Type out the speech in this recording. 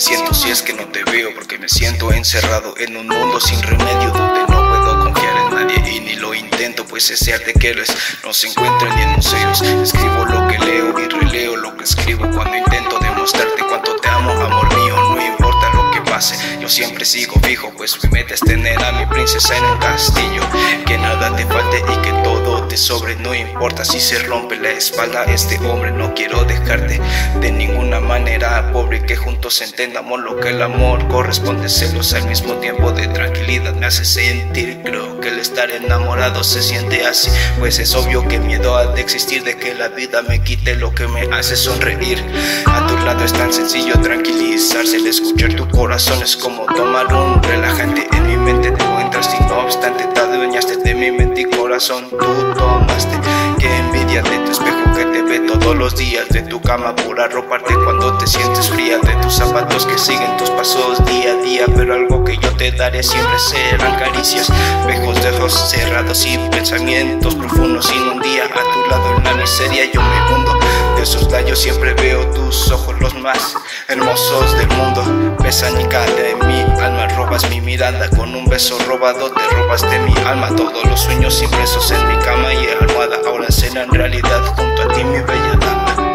siento si es que no te veo porque me siento encerrado en un mundo sin remedio donde no puedo confiar en nadie y ni lo intento pues ese arte que lo es. No se encuentra ni en museos escribo lo que leo y releo lo que escribo cuando intento demostrarte cuánto te amo amor mío no importa lo que pase yo siempre sigo fijo pues mi meta es tener a mi princesa en un castillo. Que nada te falte y que todo sobre no importa si se rompe la espalda este hombre no quiero dejarte de ninguna manera pobre que juntos entendamos lo que el amor corresponde celos al mismo tiempo de tranquilidad me hace sentir creo que el estar enamorado se siente así pues es obvio que miedo ha de existir de que la vida me quite lo que me hace sonreír a tu lado es tan sencillo tranquilizarse el escuchar tu corazón es como tomar un relajante en mi mente tú entras y no obstante te adueñaste de mi mente corazón tú tomaste. Que envidia de tu espejo que te ve todos los días de tu cama por arroparte cuando te sientes fría de tus zapatos que siguen tus pasos día a día pero algo que yo te daré siempre serán caricias. Espejos de ojos cerrados y pensamientos profundos sin un día a tu lado en la miseria yo me hundo. De esos labios siempre veo tus ojos los más hermosos del mundo cabeza ni en mi alma. Robas mi mirada con un beso robado Te robas de mi alma. Todos los sueños y en mi cama y almohada Ahora serán realidad junto a ti mi bella dama.